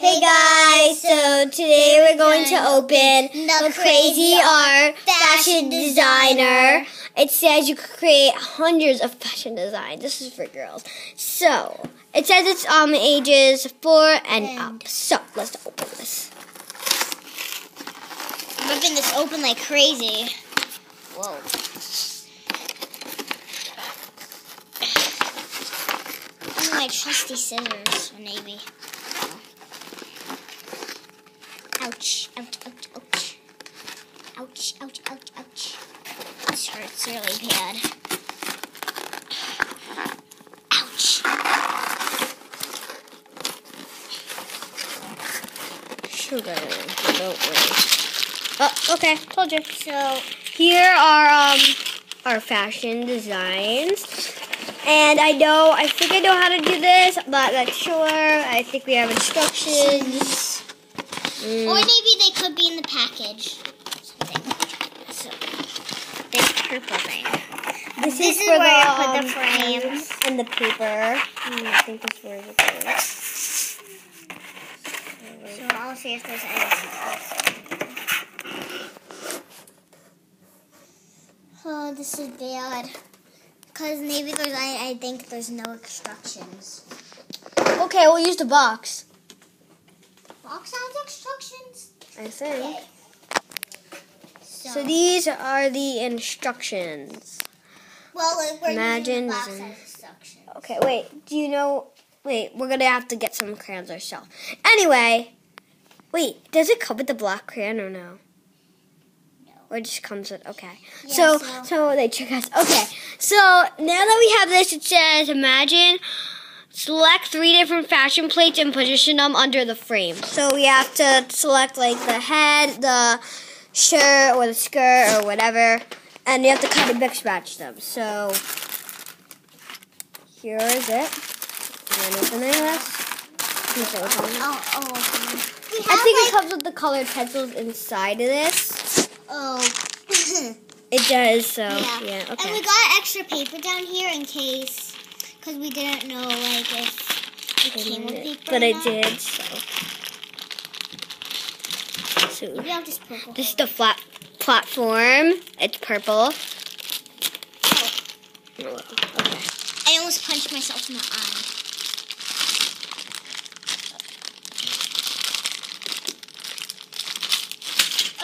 Hey guys, so today we're going to open the Crazy Art Fashion Designer. It says you could create hundreds of fashion designs. This is for girls. So, it says it's um ages 4 and up. So, let's open this. I'm ripping this open like crazy. Whoa. My trusty scissors, maybe. Ouch, ouch, ouch, ouch. Ouch, ouch, ouch, ouch. This hurts really bad. Ouch. Sugar. Don't worry. Oh, okay. Told you. So, Here are um our fashion designs. And I know, I think I know how to do this. I'm not that sure. I think we have instructions. Mm. or maybe they could be in the package. Something. So, this purple thing. This, This is is for where the, I put the um, frames. and the paper. Hmm, I think this where it goes. So I'll see if there's anything else. Oh, this is bad. Because maybe there's, I, I think there's no instructions. Okay, we'll use the box. Box sounds instructions? I think. So, So these are the instructions. well, like, we're Imagine using box and- instructions. Okay, wait. Do you know? Wait, we're gonna have to get some crayons ourselves. Anyway, wait. Does it come with the black crayon or no? No. Or it just comes with okay. Yeah, so, so- so they trick us. Okay. So now that we have this, it says imagine. Select three different fashion plates and position them under the frame. So we have to select like the head, the shirt, or the skirt, or whatever, and you have to kind of mix match them. So here is it. Then open this. Oh, oh, okay. I think it comes with the colored pencils inside of this. Oh. It does, so yeah. yeah, And we got extra paper down here in case, because we didn't know, like, if it came with paper. But or I did, so. So Maybe I'll just purple. this is the flat platform. It's purple. Oh. oh, Okay. I almost punched myself in the eye.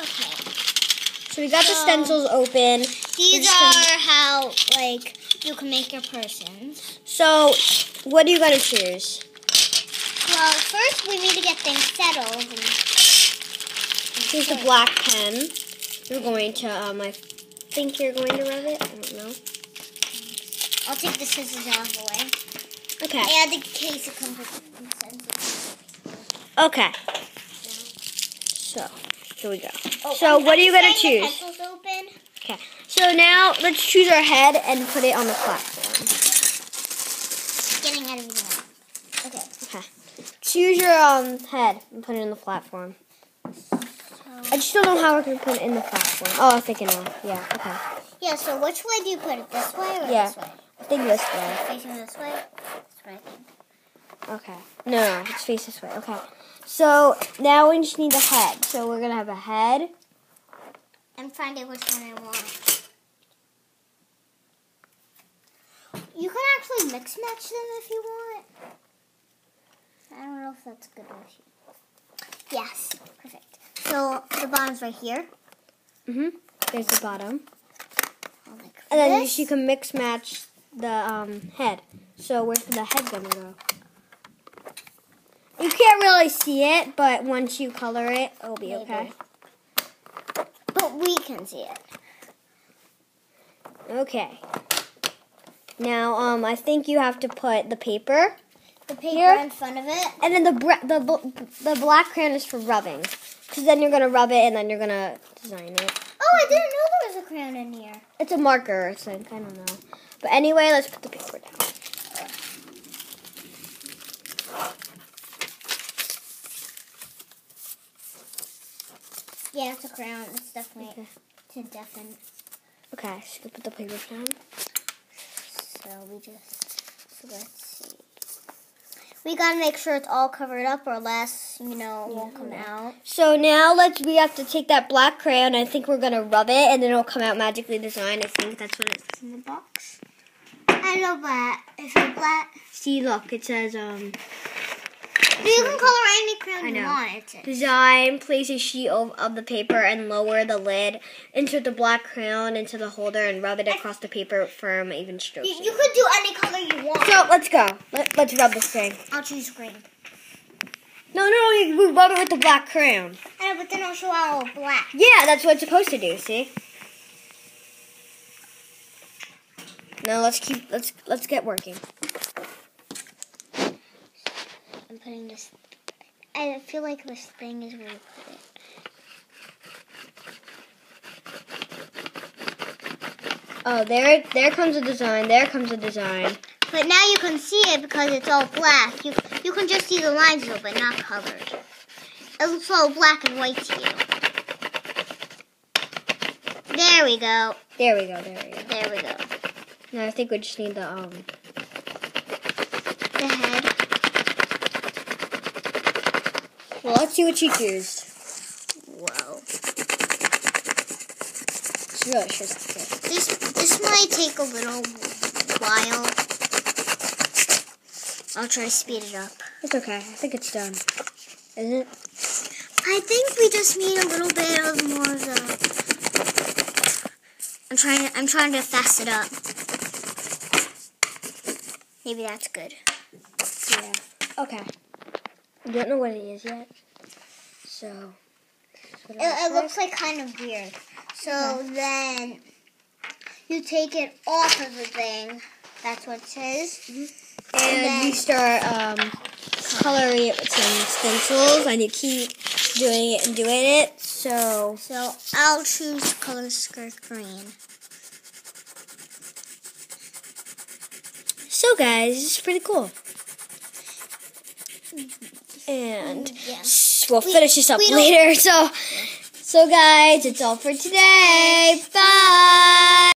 Okay. So we got the stencils open. These are how, like, you can make your persons. So what are you gonna choose? Well, first we need to get things settled. And, Here's the black pen. You're going to um I think you're going to rub it. I don't know. I'll take the scissors out of the way. Okay. And the case it comes with. Okay. So here we go. Oh, So I'm- what are you gonna choose? open. Okay. So now let's choose our head and put it on the platform. Okay. Okay. Choose your um head and put it in the platform. I just don't know how we're gonna put it in the platform. Oh, I'm thinking of yeah. Okay. Yeah, so which way do you put it? This way or Yeah. this way? I think this way. Facing this way? This way, I think. Okay. No, no, let's face this way. Okay. So now we just need the head. So we're gonna have a head. I'm finding which one I want. You can actually mix match them if you want. I don't know if that's good you. Yes, perfect. So the bottom's right here. Mhm. There's the bottom. Like And then you, you can mix match the um head. So where's the head gonna go? You can't really see it, but once you color it, it'll be Maybe. okay. But we can see it. Okay. Now, um, I think you have to put the paper, The paper Here. in front of it. and then the the the black crayon is for rubbing, because then you're gonna rub it and then you're gonna design it. Oh, I didn't know there was a crayon in here. It's a marker, I think. I don't know. But anyway, let's put the paper down. Yeah, it's a crayon. It's definitely Okay. to deafen. Okay, so you put the paper down. So we just so let's see. We gotta make sure it's all covered up, or else you know it won't come out. So now let's we have to take that black crayon. I think we're gonna rub it, and then it'll come out magically designed. I think that's what it says in the box. I know that. it's a black, See, look, it says um you can color any crayon you want it design. Place a sheet of, of the paper and lower the lid. Insert the black crayon into the holder and rub it across the paper firm, even strokes. You, you could do any color you want. So let's go. Let, let's rub this thing. I'll choose green. No, no, no, you rub it with the black crayon. I know, but then I'll show all black. Yeah, that's what it's supposed to do. See. Now let's keep let's let's get working. I'm putting this. I feel like this thing is where you put it. Oh, there there comes a design. There comes a design. But now you can see it because it's all black. You you can just see the lines though, but not covered. It looks all black and white to you. There we go. There we go. There we go. There we go. Now I think we just need the um. The head. Well, let's see what she choose. Whoa. It's really This this might take a little while. I'll try to speed it up. It's okay. I think it's done. Is it? I think we just need a little bit of more of the. I'm trying. To, I'm trying to fast it up. Maybe that's good. Yeah. Okay. I don't know what it is yet. So. this is what It, looks it like. looks like kind of weird. So then you take it off of the thing. That's what it says. And then- you start um, coloring it with some stencils, and you keep doing it and doing it. So. So I'll choose color skirt green. So, guys, it's pretty cool. And mm, Yeah. we'll We- finish this up later. So, so guys, it's all for today. Bye.